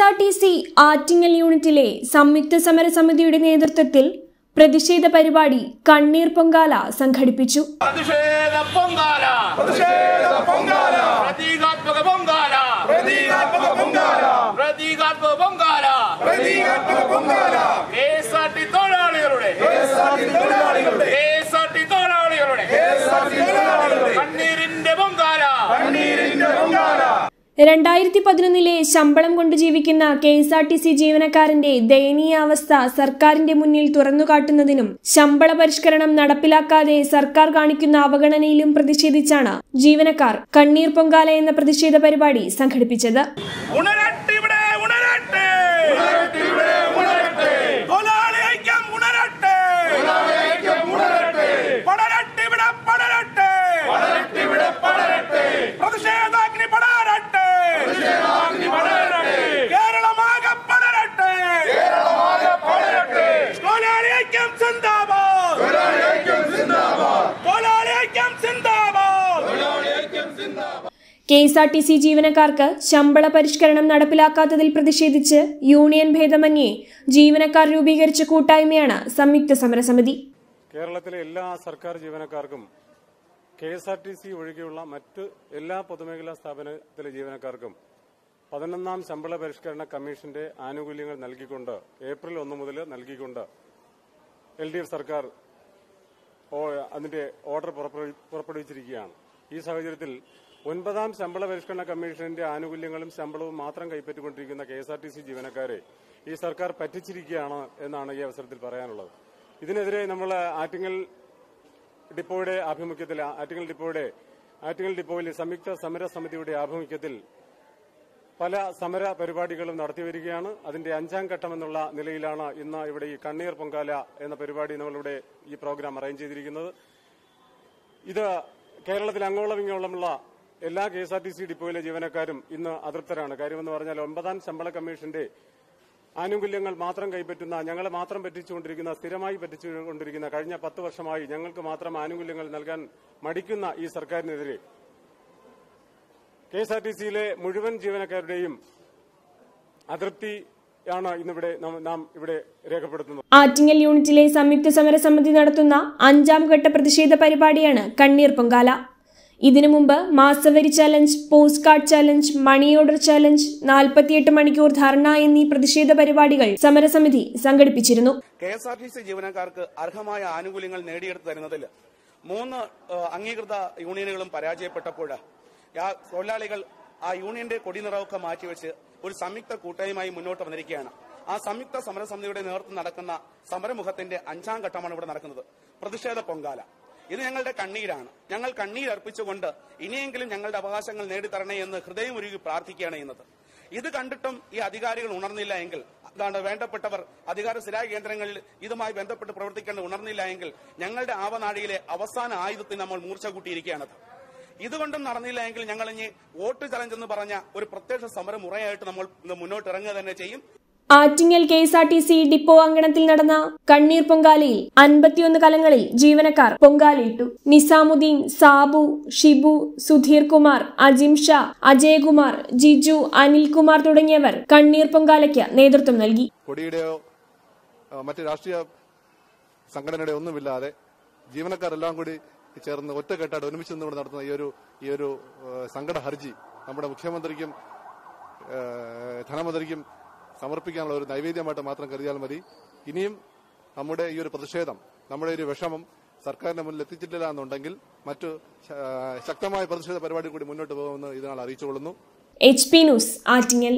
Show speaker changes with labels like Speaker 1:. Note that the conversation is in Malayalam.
Speaker 1: S R T C Attingal യൂണിറ്റിലെ സംയുക്ത സമരസമിതിയുടെ നേതൃത്വത്തിൽ പ്രതിഷേധ പരിപാടി കണ്ണീർ പൊങ്കാല സംഘടിപ്പിച്ചു.
Speaker 2: പൊങ്കാല
Speaker 3: പ്രതിഷേധ പൊങ്കാല
Speaker 2: പ്രതീകാത്മക പൊങ്കാല
Speaker 3: പ്രതീകാത്മക പൊങ്കാല
Speaker 2: പ്രതീകാത്മക പൊങ്കാല
Speaker 3: പ്രതീകാത്മക Pongala
Speaker 2: K S R T തൊഴിലാളികളുടെ
Speaker 3: KSRT തൊഴിലാളികളുടെ
Speaker 2: കെ എസ് ആർ ടി തൊഴിലാളികളുടെ
Speaker 3: KSRT തൊഴിലാളികളുടെ
Speaker 2: കണ്ണീരിന്റെ പൊങ്കാല
Speaker 3: കണ്ണീരിന്റെ പൊങ്കാല
Speaker 1: രണ്ടായിരത്തി പതിനൊന്നിലെ ശമ്പളം കൊണ്ട് ജീവിക്കുന്ന K S R T C ജീവനക്കാരന്റെ ദയനീയ അവസ്ഥ സർക്കാരിന്റെ മുന്നിൽ തുറന്നുകാട്ടുന്നതിനും ശമ്പള പരിഷ്കരണം നടപ്പിലാക്കാതെ സർക്കാർ കാണിക്കുന്ന അവഗണനയിലും പ്രതിഷേധിച്ചാണ് ജീവനക്കാർ കണ്ണീർ പൊങ്കാല എന്ന പ്രതിഷേധ പരിപാടി സംഘടിപ്പിച്ചത്. K S R T C ജീവനക്കാർക്ക് ശമ്പള പരിഷ്കരണം നടപ്പിലാക്കാത്തതിൽ പ്രതിഷേധിച്ച് യൂണിയൻ ഭേദമന്യേ ജീവനക്കാർ രൂപീകരിച്ച കൂട്ടായ്മയാണ് സംയുക്ത സമരസമിതി.
Speaker 4: കേരളത്തിലെ എല്ലാ സർക്കാർ ജീവനക്കാർക്കും K S R T C ഒഴികെയുള്ള മറ്റ് എല്ലാ പൊതുമേഖലാ സ്ഥാപനത്തിലെ ജീവനക്കാർക്കും പതിനൊന്നാം ശമ്പള പരിഷ്കരണ കമ്മീഷന്റെ ആനുകൂല്യങ്ങൾ നൽകിക്കൊണ്ട് ഏപ്രിൽ ഒന്ന് മുതൽ നൽകിക്കൊണ്ട് എൽ ഡി എഫ് സർക്കാർ അതിന്റെ ഓർഡർ പുറപ്പെടുവിച്ചിരിക്കുകയാണ്. ഈ സാഹചര്യത്തിൽ ഒൻപതാം ശമ്പള പരിഷ്കരണ കമ്മീഷന്റെ ആനുകൂല്യങ്ങളും ശമ്പളവും മാത്രം കൈപ്പറ്റിക്കൊണ്ടിരിക്കുന്ന K S R T C ജീവനക്കാരെ ഈ സർക്കാർ പറ്റിച്ചിരിക്കുകയാണ് എന്നാണ് ഈ അവസരത്തിൽ പറയാനുള്ളത്. ഇതിനെതിരെ നമ്മൾ ആറ്റിങ്ങൽ ഡിപ്പോയുടെ ആഭിമുഖ്യത്തിൽ ആറ്റിങ്ങൽ ഡിപ്പോയുടെ ആറ്റിങ്ങൽ ഡിപ്പോയിലെ സംയുക്ത സമര സമിതിയുടെ ആഭിമുഖ്യത്തിൽ പല സമര പരിപാടികളും നടത്തിവരികയാണ് അതിന്റെ അഞ്ചാം ഘട്ടമെന്നുള്ള നിലയിലാണ് ഇന്ന് ഇവിടെ ഈ കണ്ണീർ പൊങ്കാല എന്ന പരിപാടി നമ്മളിവിടെ ഈ പ്രോഗ്രാം അറേഞ്ച് ചെയ്തിരിക്കുന്നത്. ഇത് കേരളത്തിൽ അങ്ങോളം ഇങ്ങോളമുള്ള എല്ലാ K S R T C ഡിപ്പോയിലെ ജീവനക്കാരും ഇന്ന് അതൃപ്തരാണ്. കാര്യമെന്ന് പറഞ്ഞാൽ ഒമ്പതാം ശമ്പള കമ്മീഷന്റെ ആനുകൂല്യങ്ങൾ മാത്രം കൈപ്പറ്റുന്ന ഞങ്ങളെ മാത്രം പറ്റിച്ചുകൊണ്ടിരിക്കുന്ന സ്ഥിരമായി പറ്റിച്ചുകൊണ്ടിരിക്കുന്ന കഴിഞ്ഞ പത്ത് വർഷമായി ഞങ്ങൾക്ക് മാത്രം ആനുകൂല്യങ്ങൾ നൽകാൻ മടിക്കുന്ന ഈ സർക്കാരിനെതിരെ കെ എസ് ആർ ടി സിയിലെ മുഴുവൻ ജീവനക്കാരുടെയും രേഖപ്പെടുത്തുന്നത്.
Speaker 1: ആറ്റിങ്ങൽ യൂണിറ്റിലെ സംയുക്ത സമരസമിതി നടത്തുന്ന അഞ്ചാം ഘട്ട പ്രതിഷേധ പരിപാടിയാണ് കണ്ണീർ പൊങ്കാല. ഇതിനു മുമ്പ് മാസവരി challenge post card challenge money order challenge നാൽപ്പത്തിയെട്ട് മണിക്കൂർ ധർണ എന്നീ പ്രതിഷേധ പരിപാടികൾ സമരസമിതി സംഘടിപ്പിച്ചിരുന്നു.
Speaker 5: K S R T C ജീവനക്കാർക്ക് അർഹമായ ആനുകൂല്യങ്ങൾ നേടിയെടുത്തു തരുന്നതിൽ മൂന്ന് അംഗീകൃത യൂണിയനുകളും പരാജയപ്പെട്ടപ്പോൾ തൊഴിലാളികൾ ആ യൂണിയന്റെ കൊടിനിറവൊക്കെ മാറ്റിവെച്ച് ഒരു സംയുക്ത കൂട്ടായ്മയായി മുന്നോട്ട് വന്നിരിക്കുകയാണ്. ആ സംയുക്ത സമരസമിതിയുടെ നേതൃത്വം നടക്കുന്ന സമരമുഖത്തിന്റെ അഞ്ചാം ഘട്ടമാണ് ഇവിടെ നടക്കുന്നത്. പ്രതിഷേധ പൊങ്കാല. ഇത് ഞങ്ങളുടെ കണ്ണീരാണ്. ഞങ്ങൾ കണ്ണീരർപ്പിച്ചുകൊണ്ട് ഇനിയെങ്കിലും ഞങ്ങളുടെ അവകാശങ്ങൾ നേടിത്തരണേ എന്ന് ഹൃദയമുരുകി പ്രാർത്ഥിക്കുകയാണ് ചെയ്യുന്നത്. ഇത് കണ്ടിട്ടും ഈ അധികാരികൾ ഉണർന്നില്ല എങ്കിൽ അതാണ് വേണ്ടപ്പെട്ടവർ അധികാര സ്ഥിരായ കേന്ദ്രങ്ങളിൽ ഇതുമായി ബന്ധപ്പെട്ട് പ്രവർത്തിക്കേണ്ട ഉണർന്നില്ല എങ്കിൽ ഞങ്ങളുടെ ആവനാഴിയിലെ അവസാന ആയുധത്തിന് നമ്മൾ മൂർച്ച കൂട്ടിയിരിക്കുകയാണത് ഇതുകൊണ്ടും നടന്നില്ല എങ്കിൽ ഞങ്ങൾ ഇനി വോട്ട് ചലഞ്ച് എന്ന് പറഞ്ഞ ഒരു പ്രത്യക്ഷ സമരം മുറയായിട്ട് നമ്മൾ മുന്നോട്ട് ഇറങ്ങുക തന്നെ ചെയ്യും.
Speaker 1: Attingal K S R T C depot അങ്കണത്തിൽ നടന്ന കണ്ണീർ പൊങ്കാലയിൽ അൻപത്തിയൊന്ന് കലങ്ങളിൽ ജീവനക്കാർ പൊങ്കാലയിട്ടു നിസാമുദ്ദീൻ സാബു ഷിബു സുധീർ കുമാർ അജിം ഷാ അജയകുമാർ ജിജു അനിൽകുമാർ തുടങ്ങിയവർ കണ്ണീർ പൊങ്കാലയ്ക്ക് നേതൃത്വം നൽകി.
Speaker 6: കൊടിയുടെയോ മറ്റു രാഷ്ട്രീയ സംഘടനയുടെ ഒന്നുമില്ലാതെ ജീവനക്കാരെല്ലാം കൂടി ചേർന്ന് ഒറ്റക്കെട്ടായിട്ട് ഒരുമിച്ച് നിന്നുകൊണ്ട് നടത്തുന്ന ഈ ഒരു ഈ ഒരു സങ്കട ഹർജി നമ്മുടെ മുഖ്യമന്ത്രിക്കും ധനമന്ത്രിക്കും സമർപ്പിക്കാനുള്ള ഒരു നൈവേദ്യമായിട്ട് മാത്രം കരുതിയാൽ മതി. ഇനിയും നമ്മുടെ ഈ ഒരു പ്രതിഷേധം നമ്മുടെ ഒരു വിഷമം സർക്കാരിന്റെ മുന്നിൽ എത്തിച്ചിട്ടില്ല എന്നുണ്ടെങ്കിൽ മറ്റു ശക്തമായ പ്രതിഷേധ പരിപാടി കൂടി മുന്നോട്ട് പോകുമെന്ന് ഇതിനാൽ അറിയിച്ചുകൊള്ളുന്നു.
Speaker 1: H P news Attingal